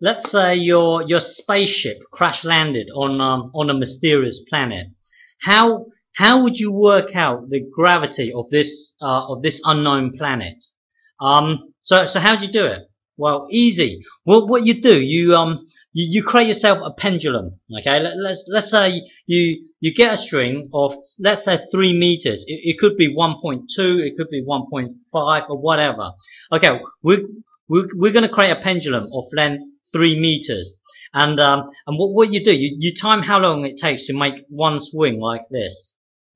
let's say your your spaceship crash landed on um, on a mysterious planet. How how would you work out the gravity of this uh, of this unknown planet? Um, so so how do you do it? Well, easy. Well, what you do, you um you, you create yourself a pendulum. Okay, Let, let's let's say you you get a string of let's say three meters. It, it could be 1.2, it could be 1.5 or whatever. Okay, we we're, we're going to create a pendulum of length three meters. And um, and what, what you do, you, you time how long it takes to make one swing like this.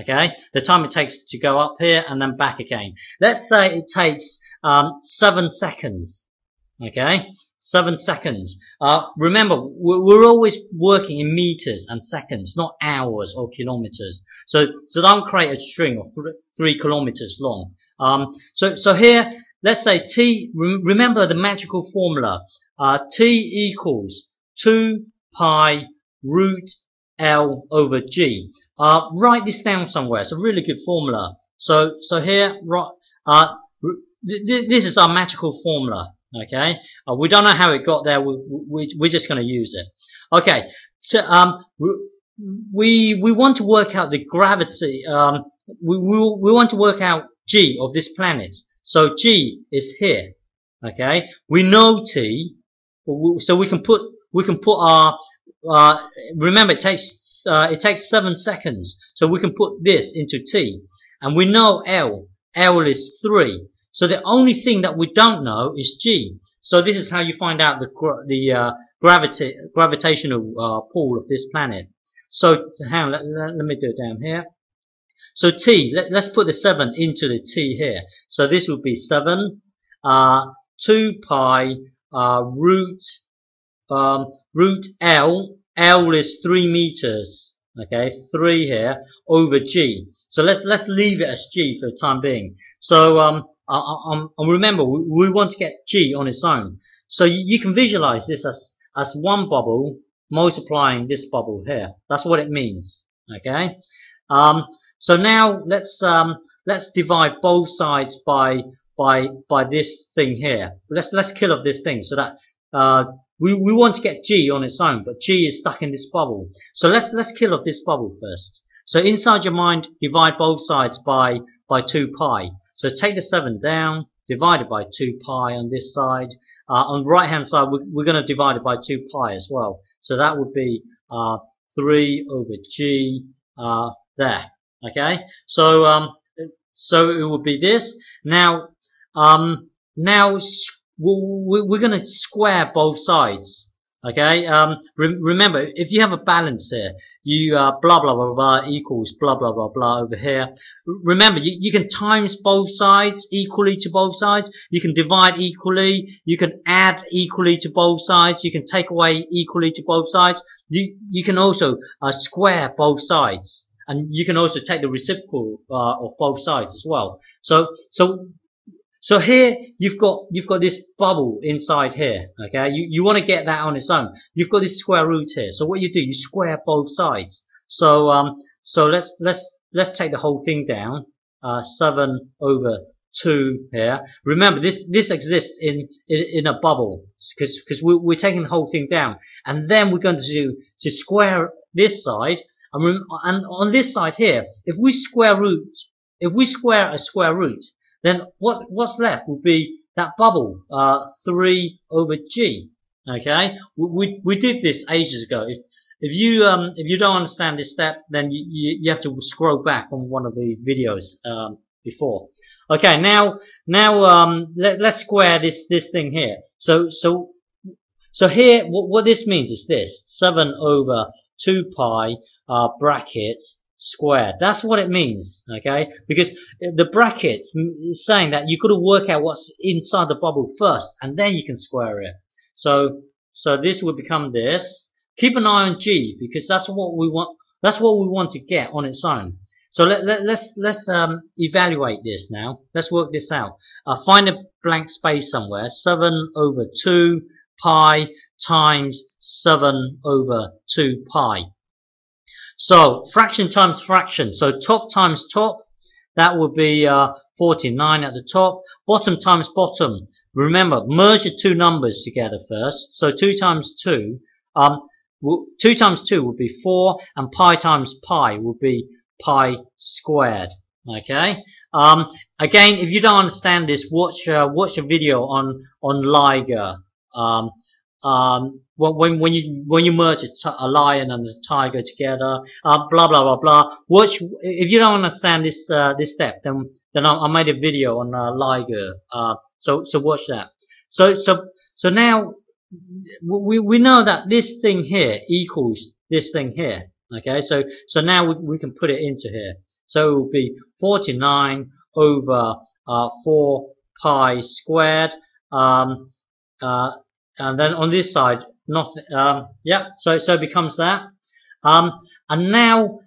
Okay, the time it takes to go up here and then back again. Let's say it takes um, seven seconds. Okay, seven seconds. Uh, remember, we're always working in meters and seconds, not hours or kilometers. So, so don't create a string of th three kilometers long. Um, so, so here, let's say t. remember the magical formula uh, t equals 2 pi root L over G. Uh, write this down somewhere. It's a really good formula. So, so here, right, uh, th this is our magical formula. Okay, uh, we don't know how it got there. We, we, we're just going to use it. Okay, so um, we we want to work out the gravity. Um, we, we we want to work out G of this planet. So G is here. Okay, we know T so we can put we can put our uh, remember it takes uh, it takes seven seconds. So we can put this into t. And we know l. L is 3 so the only thing that we don't know is g. So this is how you find out the the uh, gravity gravitational uh, pull of this planet. So hang on, let, let, let, me do it down here. So t let, us put the 7 into the t here. So this would be 7 uh, 2 pi uh, root um, root L. L is three meters. Okay, three here over G. So let's let's leave it as G for the time being. So um, I remember we, we, want to get G on its own. So you, you can visualize this as as one bubble multiplying this bubble here. That's what it means. Okay. Um, so now let's um, let's divide both sides by by by this thing here. Let's let's kill off this thing so that uh, we we want to get G on its own, but G is stuck in this bubble. So let's let's kill off this bubble first. So inside your mind, divide both sides by by two pi. So take the seven down, divide it by two pi on this side. Uh, on the right hand side, we're, we're going to divide it by two pi as well. So that would be uh, three over G uh, there. Okay. So um, so it would be this. Now um, now we're going to square both sides. Okay. Um, re remember, if you have a balance here, you uh, blah blah blah blah equals blah blah blah blah over here. Remember, you, you can times both sides equally to both sides. You can divide equally. You can add equally to both sides. You can take away equally to both sides. You you can also uh, square both sides and you can also take the reciprocal uh, of both sides as well. So, so so here you've got you've got this bubble inside here. Okay, you you want to get that on its own. You've got this square root here. So what you do, you square both sides. So um so let's let's let's take the whole thing down. Uh, seven over two here. Remember this this exists in in, in a bubble because because we, we're taking the whole thing down, and then we're going to do to square this side. And, and on this side here, if we square root, if we square a square root, then what, what's left would be that bubble, uh, 3 over g. Okay, we, we did this ages ago. If, if you um, if you don't understand this step, then you, you, you have to scroll back on one of the videos um, before. Okay, now now um, let, let's square this this thing here. So so so here, what, what this means is this: seven over two pi uh, brackets squared. That's what it means, okay? Because the brackets is saying that you've got to work out what's inside the bubble first, and then you can square it. So, so this will become this. Keep an eye on G, because that's what we want, that's what we want to get on its own. So let, let, let's, let's um, evaluate this now. Let's work this out. Uh, find a blank space somewhere. 7 over 2 pi times 7 over 2 pi. So fraction times fraction. So top times top. That would be uh, 49 at the top. Bottom times bottom. Remember, merge the two numbers together first. So 2 times 2, um, 2 times 2 would be 4, and pi times pi would be pi squared. Okay. Um, again, if you don't understand this, watch uh, watch a video on on Liger. Um, um, when when you when you merge a, lion and a tiger together, uh, blah blah blah blah. Watch if you don't understand this uh, this step, then then I, I made a video on uh, Liger. Uh, so so watch that. So so so now we we know that this thing here equals this thing here. Okay. So so now we we can put it into here. So it will be 49 over uh, 4 pi squared. Um, uh, and then on this side, nothing. Um, yeah, so so it becomes that. Um, and now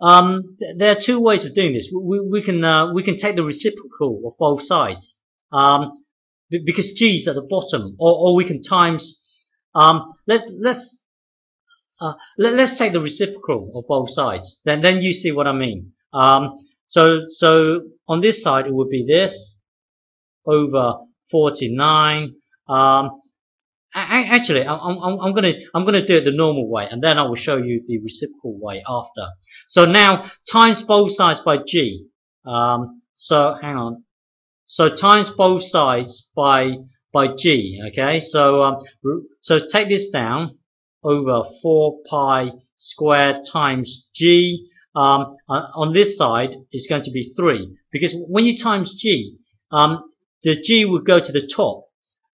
um, th there are two ways of doing this. We, we can uh, we can take the reciprocal of both sides um, because g is at the bottom, or, or we can times. Um, let's let's uh, let, us take the reciprocal of both sides. Then then you see what I mean. Um, so, so on this side, it would be this over 49. Um, actually, I'm, I'm, I'm gonna, I'm gonna do it the normal way, and then I will show you the reciprocal way after. So now, times both sides by g. Um, so, hang on. So times both sides by, by g, okay? So, um, so take this down over 4 pi squared times g um, on this side it's going to be 3 because when you times g um, the g will go to the top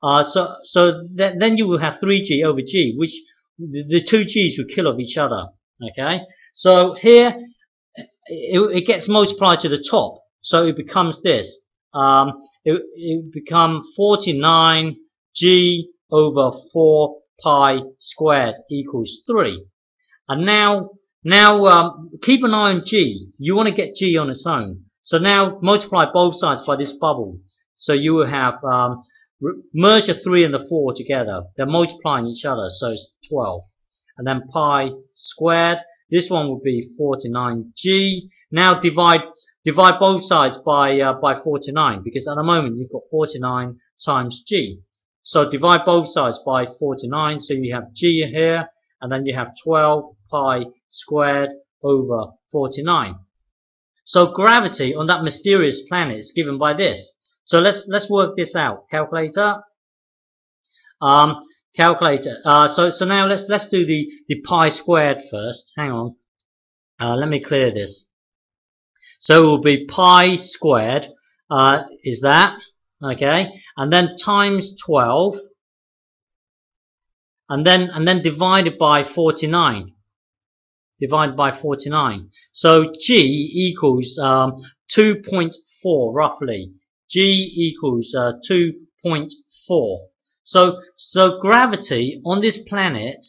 uh, so so th then you will have 3g over g which the, the two g's will kill off each other okay so here it, it, gets multiplied to the top so it becomes this um, it, it become 49g over 4 pi squared equals 3 and now now, um, keep an eye on G. You want to get G on its own. So now multiply both sides by this bubble. So you will have, um, merge the 3 and the 4 together. They're multiplying each other, so it's 12. And then pi squared. This one would be 49g. Now divide divide both sides by uh, by 49 because at the moment you've got 49 times g. So divide both sides by 49. So you have g here, and then you have 12 pi squared over 49. So gravity on that mysterious planet is given by this. So let's let's work this out. Calculator. Um, calculator. Uh, so so now let's let's do the the pi squared first. Hang on. Uh, let me clear this. So it will be pi squared. Uh, is that okay? And then times 12, and then and then divided by 49 divided by 49. So G equals um, 2.4 roughly. G equals uh, 2.4. So, so gravity on this planet,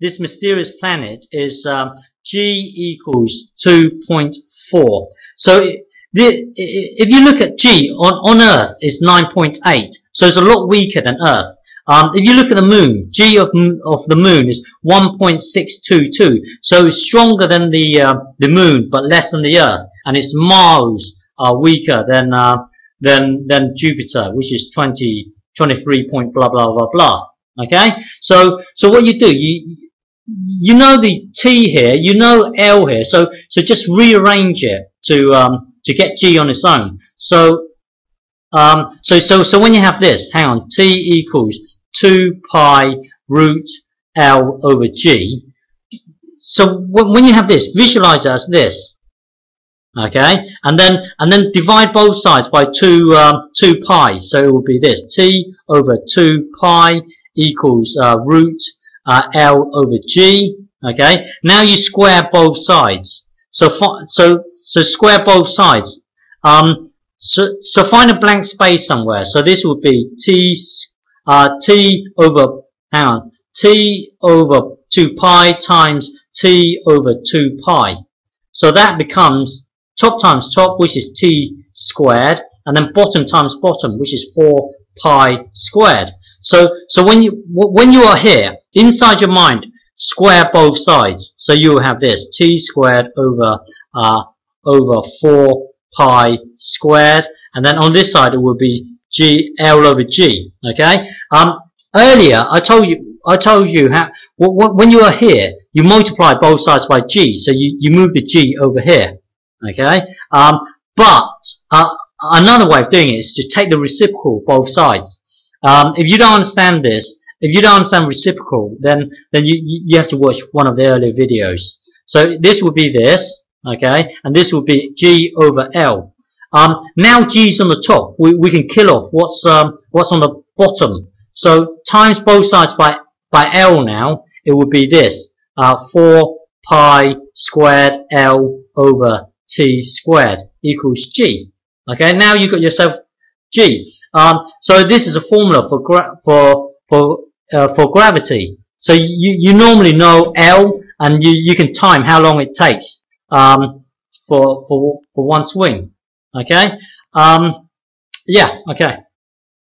this mysterious planet, is um, G equals 2.4. So the, if you look at G on, on Earth, it's 9.8. So it's a lot weaker than Earth. Um, if you look at the moon, G of, of the moon is 1.622, so it's stronger than the uh, the moon, but less than the Earth, and it's miles uh, weaker than uh, than than Jupiter, which is 20 23 point blah blah blah blah. Okay, so so what you do, you you know the T here, you know L here, so so just rearrange it to um, to get G on its own. So um, so so so when you have this, hang on, T equals 2 pi root L over G. So when you have this, visualize it as this. Okay, and then and then divide both sides by two um, two pi. So it will be this: t over two pi equals uh, root uh, L over G. Okay, now you square both sides. So so so square both sides. Um, so so find a blank space somewhere. So this would be t uh, t over, hang on, t over 2 pi times t over 2 pi. So that becomes top times top, which is t squared, and then bottom times bottom, which is 4 pi squared. So, so when you when you are here, inside your mind, square both sides. So you have this t squared over uh, over 4 pi squared, and then on this side it will be g L over g. Okay. Um, earlier I told you I told you how when you are here you multiply both sides by g, so you you move the g over here. Okay. Um, but uh, another way of doing it is to take the reciprocal both sides. Um, if you don't understand this, if you don't understand reciprocal, then then you you have to watch one of the earlier videos. So this would be this, okay, and this would be g over l. Um, now g is on the top. We we can kill off what's um what's on the bottom. So times both sides by by l now. It would be this uh, 4 pi squared l over t squared equals g. Okay, now you've got yourself g. Um, so this is a formula for for for uh, for gravity. So you you normally know L, and you you can time how long it takes um, for for for one swing. Okay. Um, yeah. Okay.